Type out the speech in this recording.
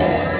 Yes.